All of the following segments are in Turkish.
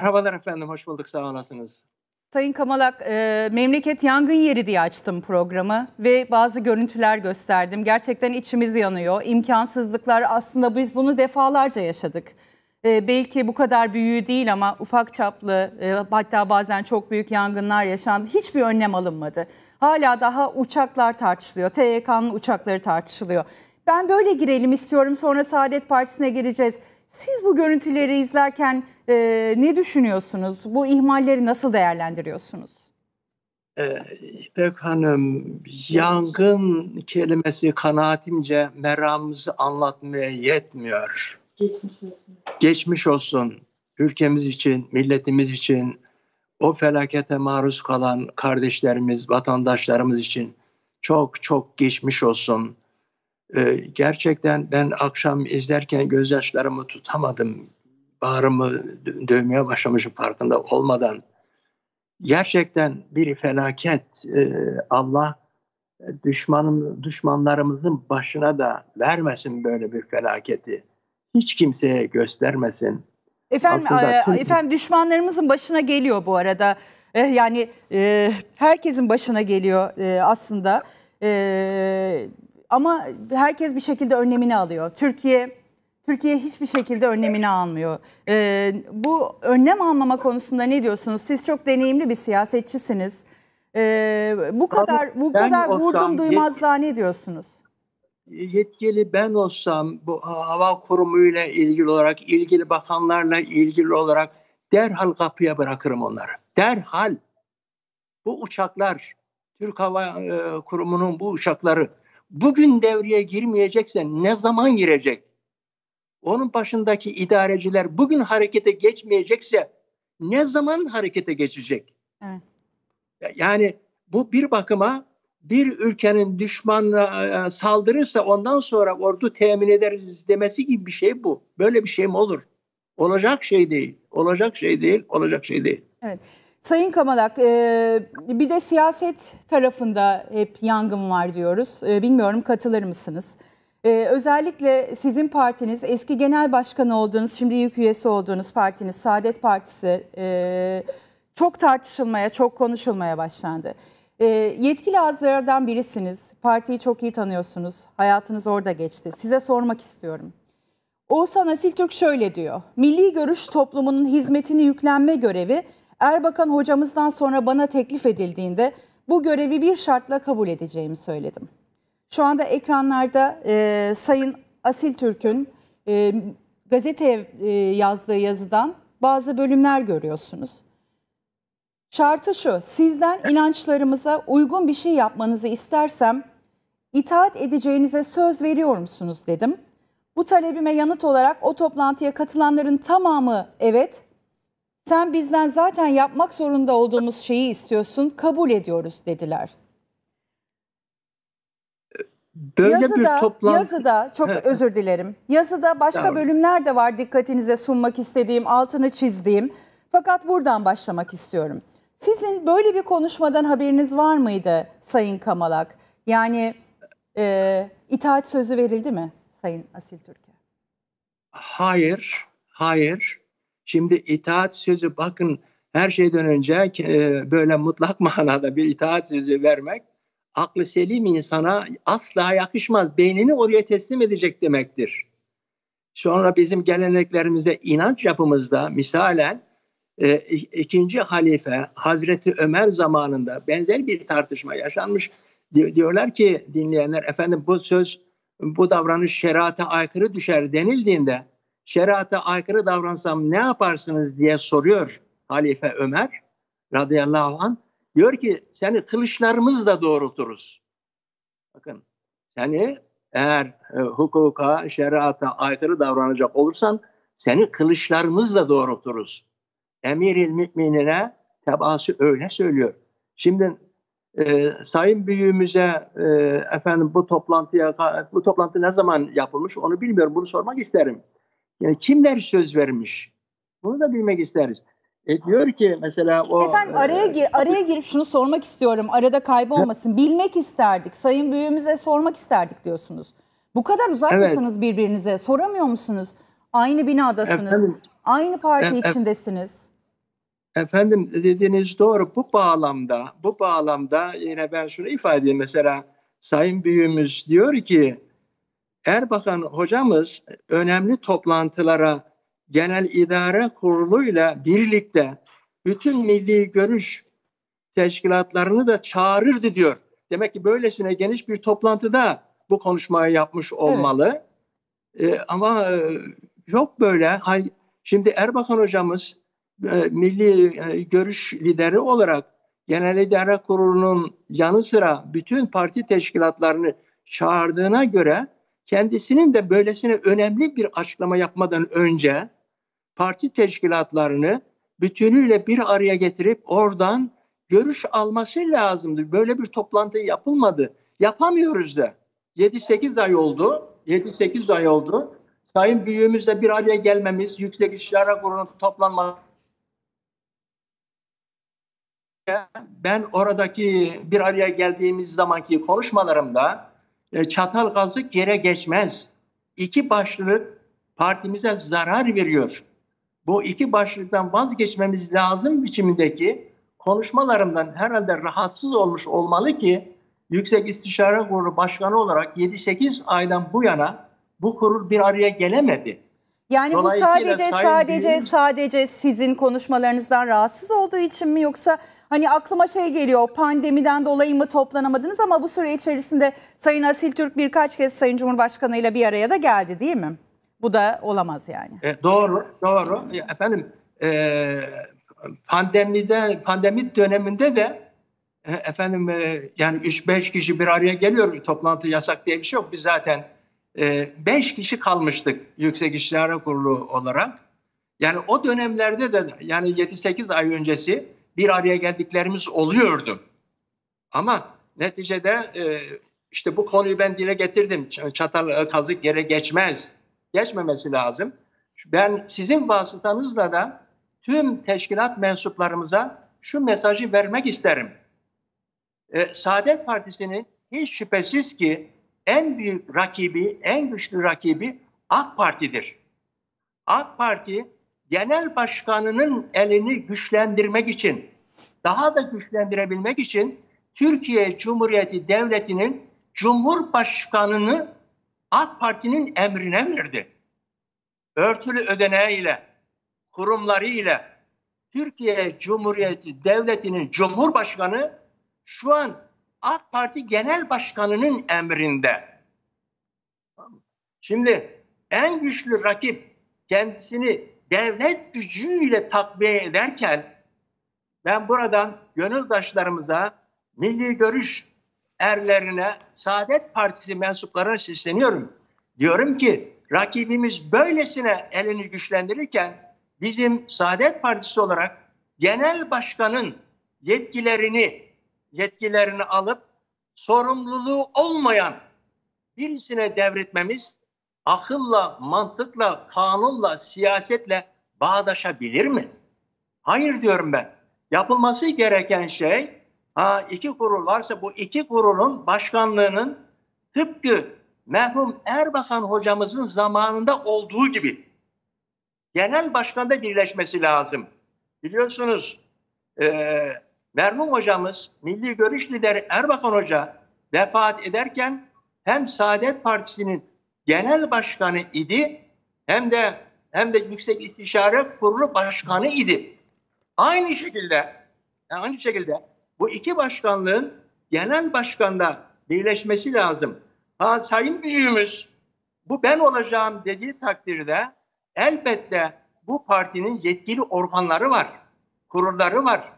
Merhabalar efendim, hoş bulduk, sağ olasınız. Sayın Kamalak, e, memleket yangın yeri diye açtım programı ve bazı görüntüler gösterdim. Gerçekten içimiz yanıyor. İmkansızlıklar aslında biz bunu defalarca yaşadık. E, belki bu kadar büyüğü değil ama ufak çaplı e, hatta bazen çok büyük yangınlar yaşandı. Hiçbir önlem alınmadı. Hala daha uçaklar tartışılıyor. TYK'nın uçakları tartışılıyor. Ben böyle girelim istiyorum sonra Saadet Partisi'ne gireceğiz. Siz bu görüntüleri izlerken e, ne düşünüyorsunuz? Bu ihmalleri nasıl değerlendiriyorsunuz? Ee, İpek Hanım, yangın kelimesi kanaatimce meramımızı anlatmaya yetmiyor. Geçmiş olsun. Geçmiş olsun ülkemiz için, milletimiz için, o felakete maruz kalan kardeşlerimiz, vatandaşlarımız için çok çok geçmiş olsun. Ee, gerçekten ben akşam izlerken gözyaşlarımı tutamadım. Bağrımı dövmeye başlamışım farkında olmadan. Gerçekten bir felaket. Ee, Allah düşmanım, düşmanlarımızın başına da vermesin böyle bir felaketi. Hiç kimseye göstermesin. Efendim, Aslında, e, efendim düşmanlarımızın başına geliyor bu arada. Eh, yani e, herkesin başına geliyor e, aslında. E, ama herkes bir şekilde önlemini alıyor. Türkiye Türkiye hiçbir şekilde önlemini almıyor. Ee, bu önlem almama konusunda ne diyorsunuz? Siz çok deneyimli bir siyasetçisiniz. Ee, bu kadar bu ben kadar vurdum duymazlığa ne diyorsunuz? Yetkili ben olsam bu hava kurumuyla ilgili olarak ilgili bakanlarla ilgili olarak derhal kapıya bırakırım onları. Derhal bu uçaklar Türk Hava e, Kurumu'nun bu uçakları bugün devreye girmeyecekse ne zaman girecek? Onun başındaki idareciler bugün harekete geçmeyecekse ne zaman harekete geçecek? Evet. Yani bu bir bakıma bir ülkenin düşmanına e, saldırırsa ondan sonra ordu temin ederiz demesi gibi bir şey bu. Böyle bir şey mi olur? Olacak şey değil. Olacak şey değil. Olacak şey değil. Evet. Sayın Kamalak, e, bir de siyaset tarafında hep yangın var diyoruz. E, bilmiyorum katılır mısınız? E, özellikle sizin partiniz, eski genel başkanı olduğunuz, şimdi yük üyesi olduğunuz partiniz, Saadet Partisi çok tartışılmaya, çok konuşulmaya başlandı. Yetkili ağızlardan birisiniz, partiyi çok iyi tanıyorsunuz, hayatınız orada geçti. Size sormak istiyorum. Oğuzhan Asiltürk şöyle diyor, milli görüş toplumunun hizmetini yüklenme görevi Erbakan hocamızdan sonra bana teklif edildiğinde bu görevi bir şartla kabul edeceğimi söyledim. Şu anda ekranlarda e, Sayın Asil Türk'ün e, gazeteye e, yazdığı yazıdan bazı bölümler görüyorsunuz. Şartı şu, sizden inançlarımıza uygun bir şey yapmanızı istersem itaat edeceğinize söz veriyor musunuz dedim. Bu talebime yanıt olarak o toplantıya katılanların tamamı evet, sen bizden zaten yapmak zorunda olduğumuz şeyi istiyorsun, kabul ediyoruz dediler. Böyle yazıda, bir toplantı... Yazıda, çok özür dilerim. Yazıda başka tamam. bölümler de var dikkatinize sunmak istediğim, altını çizdiğim. Fakat buradan başlamak istiyorum. Sizin böyle bir konuşmadan haberiniz var mıydı Sayın Kamalak? Yani e, itaat sözü verildi mi Sayın Asil Türkiye? Hayır, hayır. Şimdi itaat sözü bakın her şeyden önce e, böyle mutlak manada bir itaat sözü vermek aklı selim insana asla yakışmaz. Beynini oraya teslim edecek demektir. Sonra bizim geleneklerimizde, inanç yapımızda misalen e, ikinci halife Hazreti Ömer zamanında benzer bir tartışma yaşanmış. Diyorlar ki dinleyenler efendim bu söz bu davranış şerata aykırı düşer denildiğinde şerata aykırı davransam ne yaparsınız diye soruyor Halife Ömer radıyallahu anh. Diyor ki seni kılıçlarımızla doğrulturuz. Bakın seni eğer e, hukuka, şerata aykırı davranacak olursan seni kılıçlarımızla doğrulturuz. Emir-i müminine tebaası öyle söylüyor. Şimdi e, sayın büyüğümüze e, efendim bu toplantıya bu toplantı ne zaman yapılmış onu bilmiyorum. Bunu sormak isterim. Yani kimler söz vermiş? Bunu da bilmek isteriz. E diyor ki mesela o... Efendim araya, gir, araya girip şunu sormak istiyorum. Arada kaybolmasın. Bilmek isterdik. Sayın büyüğümüze sormak isterdik diyorsunuz. Bu kadar uzak evet. mısınız birbirinize? Soramıyor musunuz? Aynı binadasınız. Efendim, Aynı parti e, içindesiniz. Efendim dediğiniz doğru. Bu bağlamda, bu bağlamda yine ben şunu ifade edeyim. Mesela Sayın Büyüğümüz diyor ki Erbakan hocamız önemli toplantılara genel idare kuruluyla birlikte bütün milli görüş teşkilatlarını da çağırırdı diyor. Demek ki böylesine geniş bir toplantıda bu konuşmayı yapmış olmalı. Evet. Ee, ama e, yok böyle. Şimdi Erbakan hocamız e, milli e, görüş lideri olarak Genel İdare Kurulu'nun yanı sıra bütün parti teşkilatlarını çağırdığına göre kendisinin de böylesine önemli bir açıklama yapmadan önce parti teşkilatlarını bütünüyle bir araya getirip oradan görüş alması lazımdı. Böyle bir toplantı yapılmadı. Yapamıyoruz da. 7-8 ay oldu. 7-8 ay oldu. Sayın Büyüğümüzle bir araya gelmemiz, Yüksek İstişare Kurulu'nun toplanması ben oradaki bir araya geldiğimiz zamanki konuşmalarımda çatal kazık yere geçmez. İki başlılık partimize zarar veriyor. Bu iki başlıktan vazgeçmemiz lazım biçimindeki konuşmalarımdan herhalde rahatsız olmuş olmalı ki Yüksek İstişare Kurulu Başkanı olarak 7-8 aydan bu yana bu kurul bir araya gelemedi. Yani bu sadece sadece büyüğümüz... sadece sizin konuşmalarınızdan rahatsız olduğu için mi yoksa hani aklıma şey geliyor pandemiden dolayı mı toplanamadınız ama bu süre içerisinde Sayın Asil Türk birkaç kez Sayın Cumhurbaşkanı ile bir araya da geldi değil mi? Bu da olamaz yani. E, doğru, doğru. Efendim e, pandemide pandemi döneminde de e, efendim e, yani 3-5 kişi bir araya geliyor. Toplantı yasak diye bir şey yok. Biz zaten 5 e, kişi kalmıştık Yüksek İstişare Kurulu olarak. Yani o dönemlerde de yani 7-8 ay öncesi bir araya geldiklerimiz oluyordu. Ama neticede işte bu konuyu ben dile getirdim. Çatal kazık yere geçmez. Geçmemesi lazım. Ben sizin vasıtanızla da tüm teşkilat mensuplarımıza şu mesajı vermek isterim. Ee, Saadet Partisi'nin hiç şüphesiz ki en büyük rakibi, en güçlü rakibi AK Parti'dir. AK Parti genel başkanının elini güçlendirmek için, daha da güçlendirebilmek için Türkiye Cumhuriyeti Devleti'nin Cumhurbaşkanını AK Parti'nin emrine verdi. Örtülü ödeneğiyle, kurumlarıyla Türkiye Cumhuriyeti Devleti'nin Cumhurbaşkanı şu an AK Parti Genel Başkanı'nın emrinde. Şimdi en güçlü rakip kendisini devlet gücüyle takviye ederken ben buradan gönüldaşlarımıza, milli görüş erlerine, Saadet Partisi mensuplarına sesleniyorum. Diyorum ki rakibimiz böylesine elini güçlendirirken bizim Saadet Partisi olarak genel başkanın yetkilerini yetkilerini alıp sorumluluğu olmayan birisine devretmemiz akılla, mantıkla, kanunla, siyasetle bağdaşabilir mi? Hayır diyorum ben. Yapılması gereken şey ha iki kurul varsa bu iki kurulun başkanlığının tıpkı merhum Erbakan hocamızın zamanında olduğu gibi genel başkanda birleşmesi lazım. Biliyorsunuz merhum hocamız Milli Görüş Lideri Erbakan Hoca vefat ederken hem Saadet Partisi'nin genel başkanı idi hem de hem de Yüksek İstişare Kurulu Başkanı idi. Aynı şekilde aynı şekilde bu iki başkanlığın genel başkanda birleşmesi lazım. Ha, sayın büyüğümüz bu ben olacağım dediği takdirde elbette bu partinin yetkili organları var, kurulları var.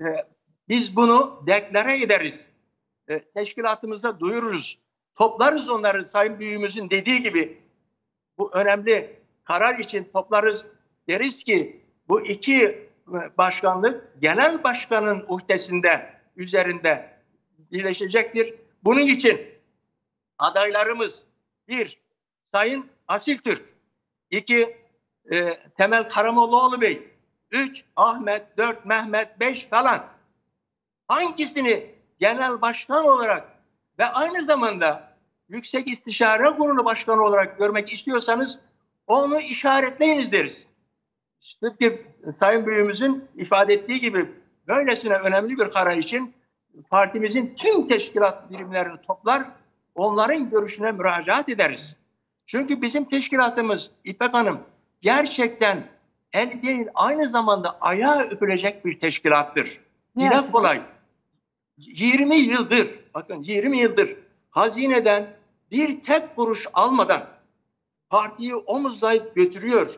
Ee, biz bunu deklare ederiz. Ee, teşkilatımıza duyururuz. Toplarız onları sayın büyüğümüzün dediği gibi. Bu önemli karar için toplarız. Deriz ki bu iki e, başkanlık genel başkanın uhdesinde, üzerinde birleşecektir. Bunun için adaylarımız bir, Sayın Asil Türk, iki, e, Temel Karamollaoğlu Bey, üç, Ahmet, dört, Mehmet, beş falan. Hangisini genel başkan olarak ve aynı zamanda Yüksek İstişare Kurulu Başkanı olarak görmek istiyorsanız onu işaretleyiniz deriz. tıpkı Sayın Büyüğümüzün ifade ettiği gibi böylesine önemli bir karar için partimizin tüm teşkilat birimlerini toplar, onların görüşüne müracaat ederiz. Çünkü bizim teşkilatımız İpek Hanım gerçekten el değil aynı zamanda ayağa öpülecek bir teşkilattır. Ne Yine kolay. 20 yıldır, bakın 20 yıldır hazineden bir tek kuruş almadan partiyi omuzlayıp götürüyor.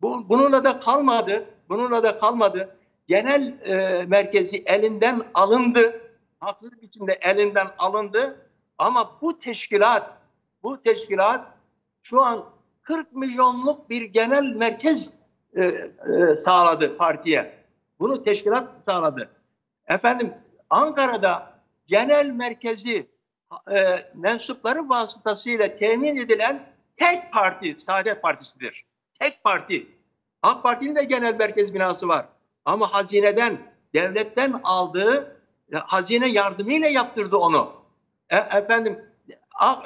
Bu, bununla da kalmadı. Bununla da kalmadı. Genel e, merkezi elinden alındı. Haksız biçimde elinden alındı. Ama bu teşkilat, bu teşkilat şu an 40 milyonluk bir genel merkez e, e, sağladı partiye. Bunu teşkilat sağladı. Efendim Ankara'da genel merkezi e, mensupları vasıtasıyla temin edilen tek parti Saadet Partisi'dir. Tek parti. AK Parti'nin de genel merkez binası var. Ama hazineden, devletten aldığı e, hazine yardımıyla yaptırdı onu. E, efendim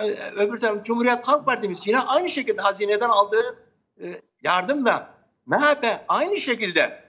e, öbür taraf Cumhuriyet Halk Partimiz yine aynı şekilde hazineden aldığı e, yardımla MHP aynı şekilde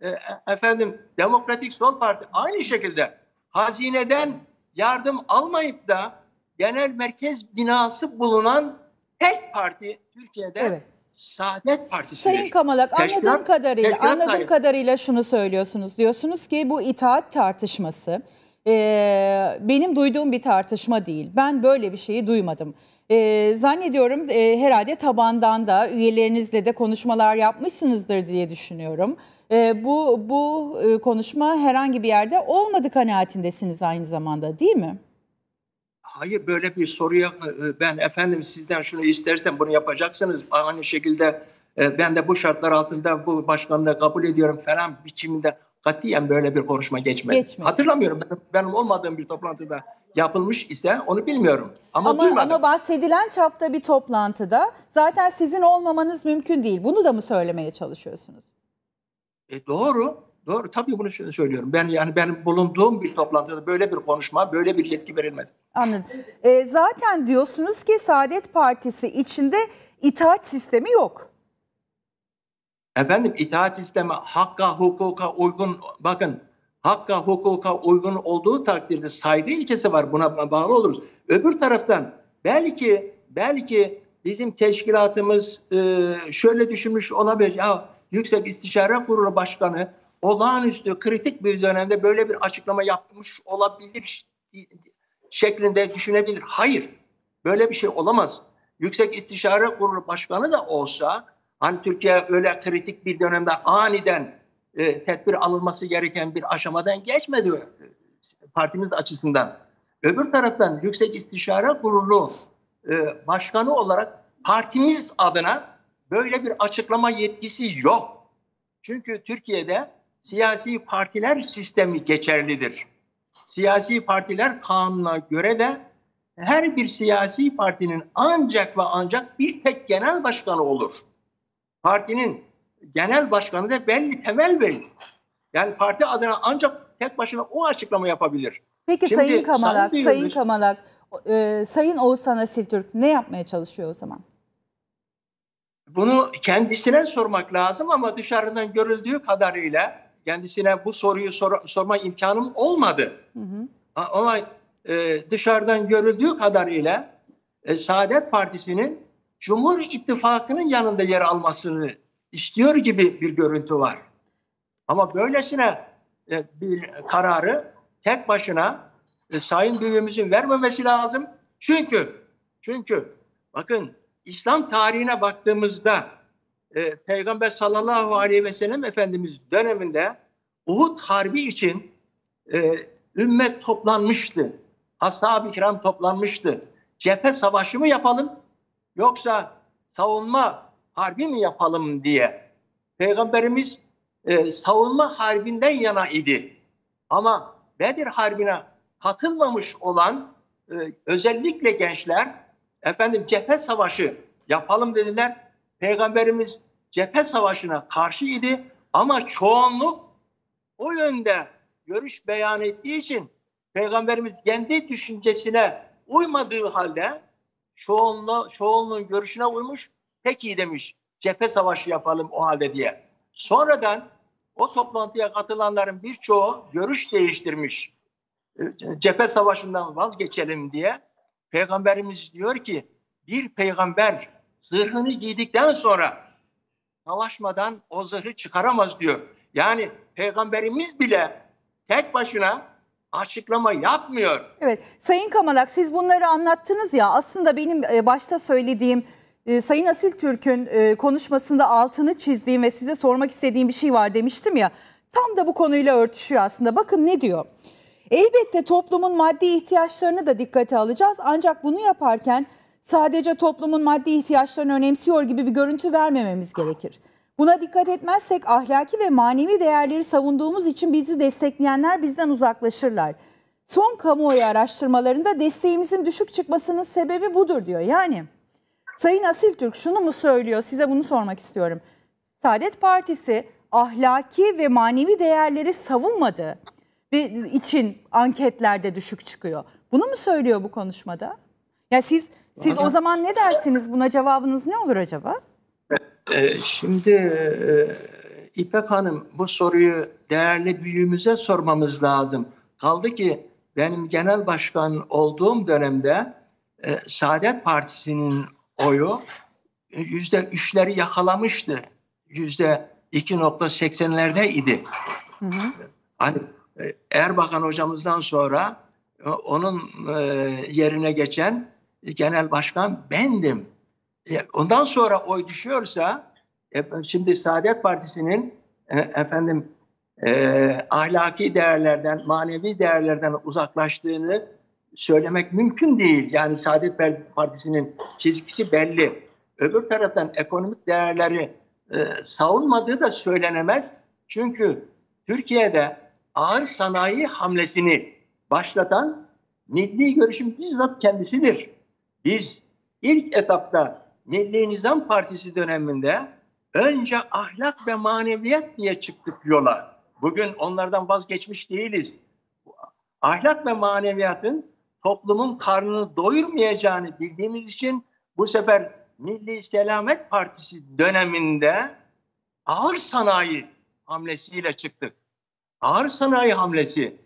e, e, efendim Demokratik Sol Parti aynı şekilde hazineden yardım almayıp da genel merkez binası bulunan tek parti Türkiye'de evet. Saadet Partisi. Sayın Kamalak anladığım kadarıyla anladığım sayın. kadarıyla şunu söylüyorsunuz. Diyorsunuz ki bu itaat tartışması e, benim duyduğum bir tartışma değil. Ben böyle bir şeyi duymadım. E, zannediyorum e, herhalde tabandan da üyelerinizle de konuşmalar yapmışsınızdır diye düşünüyorum. E, bu bu e, konuşma herhangi bir yerde olmadı kanaatindesiniz aynı zamanda değil mi? Hayır böyle bir soruya ben efendim sizden şunu istersem bunu yapacaksınız. Aynı şekilde ben de bu şartlar altında bu başkanlığı kabul ediyorum falan biçiminde katiyen böyle bir konuşma geçmedi. geçmedi. Hatırlamıyorum benim, benim olmadığım bir toplantıda yapılmış ise onu bilmiyorum. Ama, ama, ama bahsedilen çapta bir toplantıda zaten sizin olmamanız mümkün değil. Bunu da mı söylemeye çalışıyorsunuz? E doğru. Doğru. Tabii bunu söylüyorum. Ben yani benim bulunduğum bir toplantıda böyle bir konuşma, böyle bir yetki verilmedi. Anladım. E, zaten diyorsunuz ki Saadet Partisi içinde itaat sistemi yok. Efendim itaat sistemi hakka, hukuka uygun, bakın hakka, hukuka uygun olduğu takdirde saygı ilkesi var. Buna bağlı oluruz. Öbür taraftan belki belki bizim teşkilatımız e, şöyle düşünmüş olabilir. Ya Yüksek İstişare Kurulu Başkanı olağanüstü kritik bir dönemde böyle bir açıklama yapmış olabilir şeklinde düşünebilir. Hayır. Böyle bir şey olamaz. Yüksek İstişare Kurulu Başkanı da olsa hani Türkiye öyle kritik bir dönemde aniden e, tedbir alınması gereken bir aşamadan geçmedi e, partimiz açısından. Öbür taraftan Yüksek İstişare Kurulu e, Başkanı olarak partimiz adına böyle bir açıklama yetkisi yok. Çünkü Türkiye'de siyasi partiler sistemi geçerlidir. Siyasi partiler kanuna göre de her bir siyasi partinin ancak ve ancak bir tek genel başkanı olur. Partinin genel başkanı da belli temel verir. Yani parti adına ancak tek başına o açıklama yapabilir. Peki Şimdi, Sayın Kamalak, Sayın Kamalak, e, Sayın Oğuzhan Asiltürk ne yapmaya çalışıyor o zaman? Bunu kendisine sormak lazım ama dışarıdan görüldüğü kadarıyla kendisine bu soruyu sor, sorma imkanım olmadı. Hı hı. Ama e, dışarıdan görüldüğü kadarıyla e, Saadet Partisi'nin Cumhur İttifakı'nın yanında yer almasını istiyor gibi bir görüntü var. Ama böylesine e, bir kararı tek başına e, Sayın Büyüğümüzün vermemesi lazım. Çünkü çünkü bakın İslam tarihine baktığımızda e, Peygamber sallallahu aleyhi ve sellem Efendimiz döneminde Uhud Harbi için ümmet toplanmıştı. Ashab-ı kiram toplanmıştı. Cephe savaşı mı yapalım yoksa savunma harbi mi yapalım diye. Peygamberimiz e, savunma harbinden yana idi. Ama Bedir Harbi'ne katılmamış olan e, özellikle gençler efendim cephe savaşı yapalım dediler. Peygamberimiz cephe savaşına karşı idi ama çoğunluk o yönde görüş beyan ettiği için Peygamberimiz kendi düşüncesine uymadığı halde çoğunluğun, çoğunluğun görüşüne uymuş. Peki demiş cephe savaşı yapalım o halde diye. Sonradan o toplantıya katılanların birçoğu görüş değiştirmiş. E, cephe savaşından vazgeçelim diye. Peygamberimiz diyor ki bir peygamber zırhını giydikten sonra savaşmadan o zırhı çıkaramaz diyor. Yani peygamberimiz bile tek başına açıklama yapmıyor. Evet Sayın Kamalak siz bunları anlattınız ya aslında benim e, başta söylediğim e, Sayın Asil Türk'ün e, konuşmasında altını çizdiğim ve size sormak istediğim bir şey var demiştim ya. Tam da bu konuyla örtüşüyor aslında. Bakın ne diyor? Elbette toplumun maddi ihtiyaçlarını da dikkate alacağız. Ancak bunu yaparken sadece toplumun maddi ihtiyaçlarını önemsiyor gibi bir görüntü vermememiz gerekir. Buna dikkat etmezsek ahlaki ve manevi değerleri savunduğumuz için bizi destekleyenler bizden uzaklaşırlar. Son kamuoyu araştırmalarında desteğimizin düşük çıkmasının sebebi budur diyor. Yani Sayın Asil Türk şunu mu söylüyor? Size bunu sormak istiyorum. Saadet Partisi ahlaki ve manevi değerleri savunmadı ve için anketlerde düşük çıkıyor. Bunu mu söylüyor bu konuşmada? Ya siz siz o zaman ne dersiniz? Buna cevabınız ne olur acaba? Ee, şimdi e, İpek Hanım bu soruyu değerli büyüğümüze sormamız lazım. Kaldı ki benim genel başkan olduğum dönemde e, Saadet Partisi'nin oyu e, yüzde üçleri yakalamıştı. Yüzde 2.80'lerde idi. Hı hı. Hani Erbakan hocamızdan sonra onun yerine geçen genel başkan bendim. E, ondan sonra oy düşüyorsa e, şimdi Saadet Partisi'nin e, efendim e, ahlaki değerlerden, manevi değerlerden uzaklaştığını söylemek mümkün değil. Yani Saadet Partisi'nin çizgisi belli. Öbür taraftan ekonomik değerleri e, savunmadığı da söylenemez. Çünkü Türkiye'de ağır sanayi hamlesini başlatan milli görüşüm bizzat kendisidir. Biz ilk etapta Milli Nizam Partisi döneminde önce ahlak ve maneviyat diye çıktık yola. Bugün onlardan vazgeçmiş değiliz. Ahlak ve maneviyatın toplumun karnını doyurmayacağını bildiğimiz için bu sefer Milli Selamet Partisi döneminde ağır sanayi hamlesiyle çıktık. Ağır sanayi hamlesi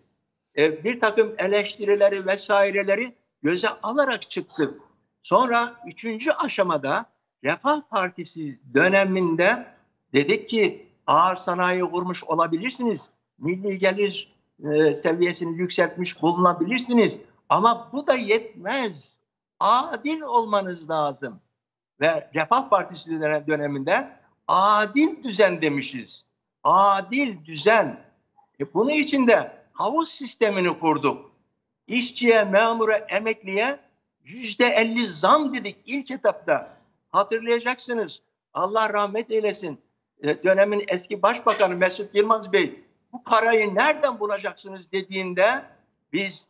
e, bir takım eleştirileri vesaireleri göze alarak çıktık. Sonra üçüncü aşamada Refah Partisi döneminde dedik ki ağır sanayi kurmuş olabilirsiniz. Milli gelir e, seviyesini yükseltmiş bulunabilirsiniz. Ama bu da yetmez. Adil olmanız lazım. Ve Refah Partisi döneminde adil düzen demişiz. Adil düzen. E bunun için de havuz sistemini kurduk. İşçiye, memura, emekliye yüzde elli zam dedik ilk etapta. Hatırlayacaksınız. Allah rahmet eylesin. E, dönemin eski başbakanı Mesut Yılmaz Bey bu parayı nereden bulacaksınız dediğinde biz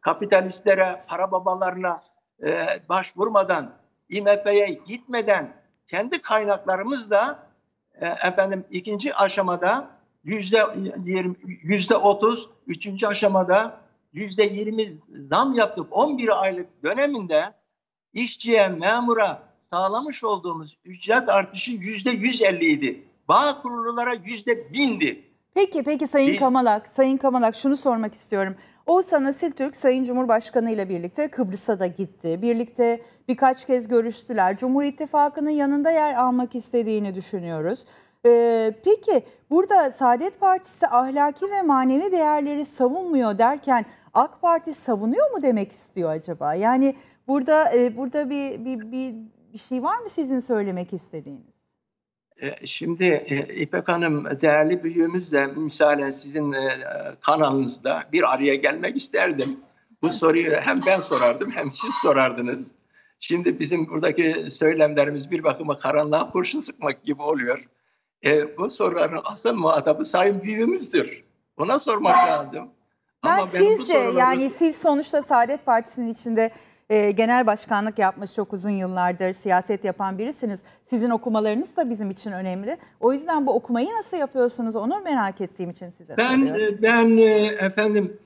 kapitalistlere, para babalarına e, başvurmadan, IMF'ye gitmeden kendi kaynaklarımızla e, efendim ikinci aşamada yüzde yirmi, yüzde otuz, üçüncü aşamada yüzde yirmi zam yaptık. 11 aylık döneminde işçiye, memura sağlamış olduğumuz ücret artışı yüzde yüz idi. Bağ kurululara yüzde bindi. Peki peki Sayın Biz, Kamalak, Sayın Kamalak şunu sormak istiyorum. Oğuzhan Asil Türk Sayın Cumhurbaşkanı ile birlikte Kıbrıs'a da gitti. Birlikte birkaç kez görüştüler. Cumhur İttifakı'nın yanında yer almak istediğini düşünüyoruz. Ee, peki burada Saadet Partisi ahlaki ve manevi değerleri savunmuyor derken AK Parti savunuyor mu demek istiyor acaba? Yani burada e, burada bir, bir bir bir şey var mı sizin söylemek istediğiniz? E, şimdi e, İpek Hanım değerli büyüğümüzle misalen sizin e, kanalınızda bir araya gelmek isterdim. Bu soruyu hem ben sorardım hem siz sorardınız. Şimdi bizim buradaki söylemlerimiz bir bakıma karanlığa kurşun sıkmak gibi oluyor. E, bu soruların asıl muhatabı sayın büyüğümüzdür. Ona sormak lazım. Ben Ama sizce soruları... yani siz sonuçta Saadet Partisi'nin içinde e, genel başkanlık yapmış çok uzun yıllardır siyaset yapan birisiniz. Sizin okumalarınız da bizim için önemli. O yüzden bu okumayı nasıl yapıyorsunuz onu merak ettiğim için size ben, soruyorum. E, ben e, efendim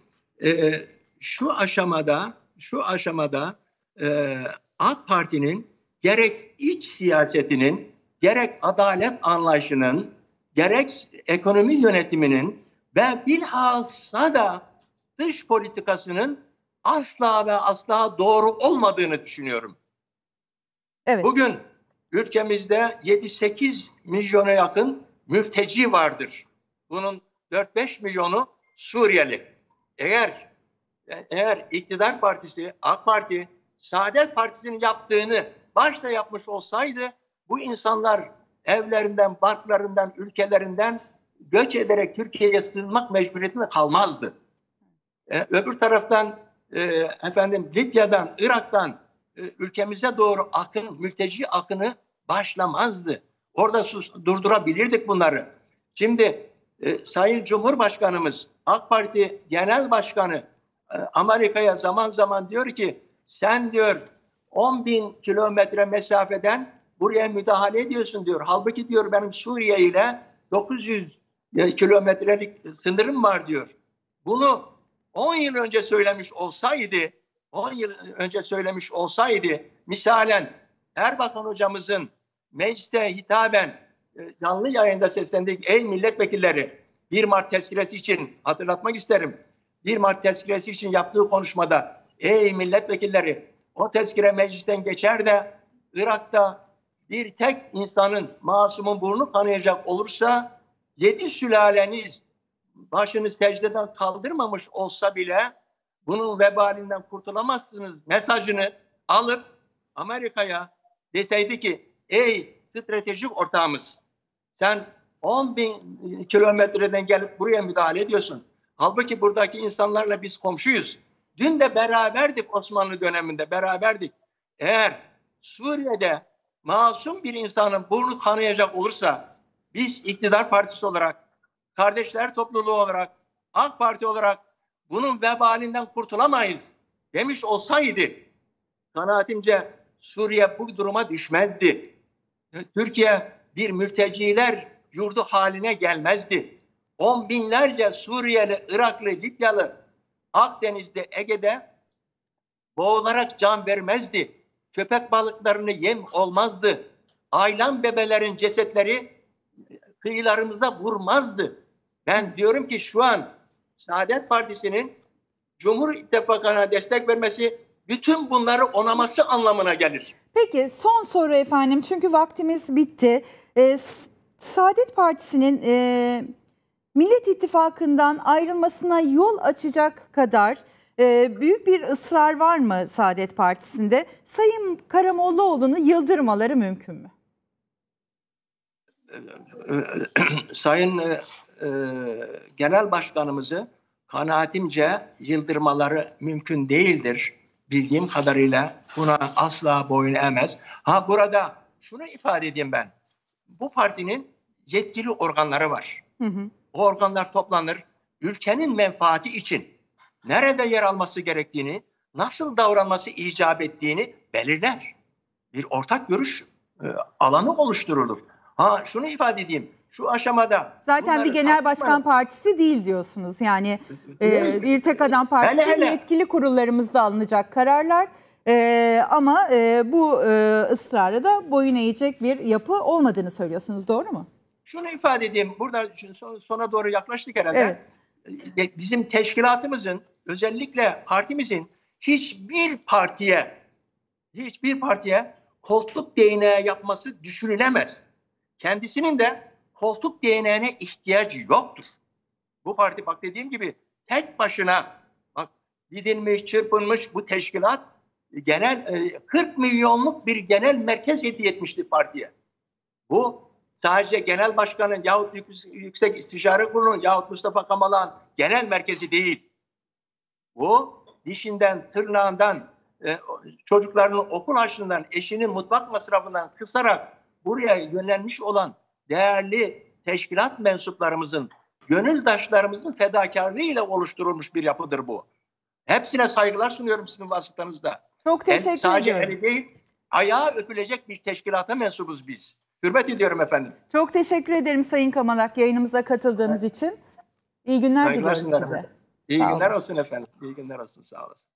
e, şu aşamada şu aşamada e, AK Parti'nin gerek iç siyasetinin gerek adalet anlayışının gerek ekonomi yönetiminin ve bilhassa da dış politikasının asla ve asla doğru olmadığını düşünüyorum. Evet. Bugün ülkemizde 7-8 milyona yakın mülteci vardır. Bunun 4-5 milyonu Suriyeli. Eğer eğer iktidar partisi, AK Parti, Saadet Partisi'nin yaptığını başta yapmış olsaydı bu insanlar evlerinden, barklarından, ülkelerinden göç ederek Türkiye'ye sığınmak mecburiyetinde kalmazdı. Ee, öbür taraftan e, efendim Libya'dan, Irak'tan e, ülkemize doğru akın, mülteci akını başlamazdı. Orada sus, durdurabilirdik bunları. Şimdi e, Sayın Cumhurbaşkanımız, AK Parti Genel Başkanı e, Amerika'ya zaman zaman diyor ki sen diyor 10 bin kilometre mesafeden buraya müdahale ediyorsun diyor. Halbuki diyor benim Suriye ile 900 e, kilometrelik sınırım var diyor. Bunu 10 yıl önce söylemiş olsaydı, 10 yıl önce söylemiş olsaydı misalen Erbakan hocamızın mecliste hitaben e, canlı yayında seslendik. Ey milletvekilleri 1 Mart tezkiresi için hatırlatmak isterim. 1 Mart tezkiresi için yaptığı konuşmada ey milletvekilleri o tezkire meclisten geçer de Irak'ta bir tek insanın masumun burnu kanayacak olursa yedi sülaleniz başını secdeden kaldırmamış olsa bile bunun vebalinden kurtulamazsınız mesajını alıp Amerika'ya deseydi ki ey stratejik ortağımız sen 10 bin kilometreden gelip buraya müdahale ediyorsun. Halbuki buradaki insanlarla biz komşuyuz. Dün de beraberdik Osmanlı döneminde beraberdik. Eğer Suriye'de masum bir insanın burnu kanayacak olursa biz iktidar partisi olarak, kardeşler topluluğu olarak, AK Parti olarak bunun vebalinden kurtulamayız demiş olsaydı kanaatimce Suriye bu duruma düşmezdi. Türkiye bir mülteciler yurdu haline gelmezdi. On binlerce Suriyeli, Iraklı, Libyalı Akdeniz'de, Ege'de boğularak can vermezdi. Köpek balıklarını yem olmazdı. Aylan bebelerin cesetleri kıyılarımıza vurmazdı. Ben diyorum ki şu an Saadet Partisi'nin Cumhur İttifakı'na destek vermesi bütün bunları onaması anlamına gelir. Peki son soru efendim çünkü vaktimiz bitti. Ee, Saadet Partisi'nin e, Millet İttifakı'ndan ayrılmasına yol açacak kadar e, büyük bir ısrar var mı Saadet Partisi'nde? Sayın Karamollaoğlu'nu yıldırmaları mümkün mü? Sayın e, Genel Başkanımızı kanaatimce yıldırmaları mümkün değildir. Bildiğim kadarıyla buna asla boyun eğmez. Ha burada şunu ifade edeyim ben. Bu partinin yetkili organları var. Hı hı. O organlar toplanır. Ülkenin menfaati için nerede yer alması gerektiğini, nasıl davranması icap ettiğini belirler. Bir ortak görüş e, alanı oluşturulur. Ha şunu ifade edeyim. Şu aşamada zaten bir genel başkan partisi değil diyorsunuz. Yani e, bir tek adam partisi hele, hele. yetkili kurullarımızda alınacak kararlar. E, ama e, bu e, ısrara da boyun eğecek bir yapı olmadığını söylüyorsunuz. Doğru mu? Şunu ifade edeyim. Burada sona doğru yaklaştık herhalde. Evet. Bizim teşkilatımızın özellikle partimizin hiçbir partiye hiçbir partiye koltuk değneği yapması düşünülemez. Kendisinin de koltuk değneğine ihtiyacı yoktur. Bu parti bak dediğim gibi tek başına bak didilmiş, çırpınmış bu teşkilat genel 40 e, milyonluk bir genel merkez hediye etmişti partiye. Bu sadece genel başkanın yahut yüksek istişare kurulunun yahut Mustafa Kamal'ın genel merkezi değil. Bu dişinden, tırnağından, e, çocuklarının okul harçlığından, eşinin mutfak masrafından kısarak buraya yönlenmiş olan değerli teşkilat mensuplarımızın, gönüldaşlarımızın fedakarlığıyla oluşturulmuş bir yapıdır bu. Hepsine saygılar sunuyorum sizin vasıtanızda. Çok teşekkür yani sadece. Sadece değil, ayağa öpülecek bir teşkilata mensubuz biz. Hürmet ediyorum efendim. Çok teşekkür ederim Sayın Kamalak yayınımıza katıldığınız evet. için. İyi günler Saygılar diliyoruz size. İyi günler olsun efendim. İyi günler olsun. Sağ olasın.